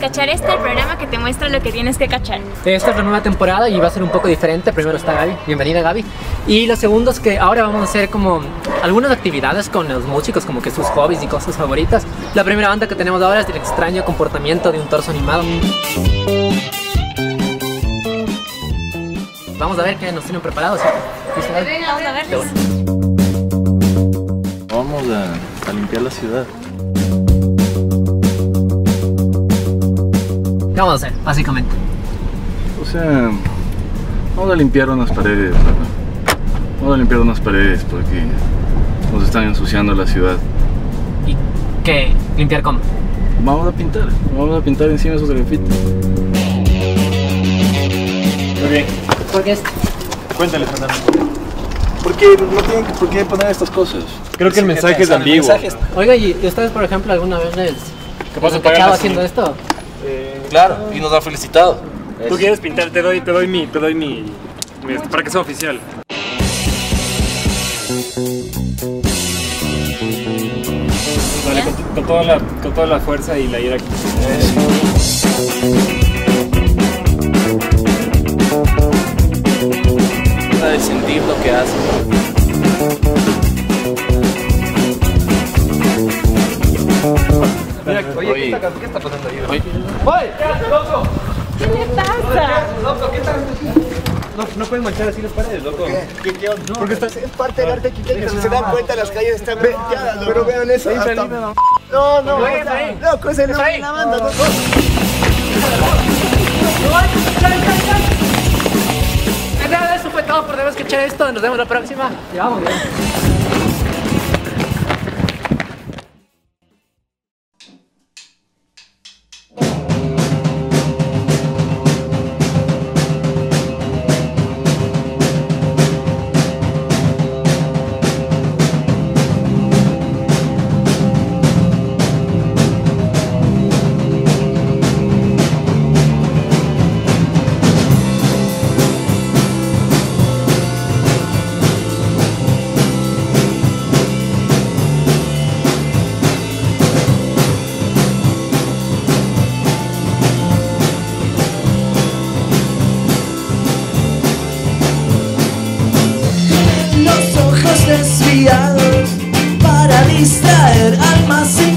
cachar este programa que te muestra lo que tienes que cachar. Esta es la nueva temporada y va a ser un poco diferente. Primero está Gaby, bienvenida Gaby. Y lo segundo es que ahora vamos a hacer como algunas actividades con los músicos, como que sus hobbies y cosas favoritas. La primera banda que tenemos ahora es el extraño comportamiento de un torso animado. Vamos a ver qué nos tienen preparados. Vamos a ver. Vamos a, a limpiar la ciudad. ¿Qué vamos a hacer, básicamente? O sea, vamos a limpiar unas paredes. ¿no? Vamos a limpiar unas paredes porque nos están ensuciando la ciudad. ¿Y qué? ¿Limpiar cómo? Vamos a pintar, vamos a pintar encima esos grafitis. Muy bien. Porque es... Cuéntale, Fernando. ¿Por qué no tienen por qué poner estas cosas? Creo que el mensaje es ambiguo. Oiga, ¿y ustedes, por ejemplo, alguna vez les... ¿Qué pasa? les haciendo esto? Claro, y nos ha felicitado. Tú quieres pintar, te doy, te doy mi, te doy mi, mi- para que sea oficial. Dale, con, con toda la, con toda la fuerza y la ira que está pasando ahí? ¿Qué le pasa? No puedes manchar así las paredes, loco. Porque está, es parte del arte arquitecto. Si se dan cuenta, las calles están veteadas. loco. Pero vean eso. hasta- No, no, o sea, loco, ese no es la banda, loco. En realidad eso fue todo por debemos escuchar esto. Nos vemos la próxima. Y vamos. assim.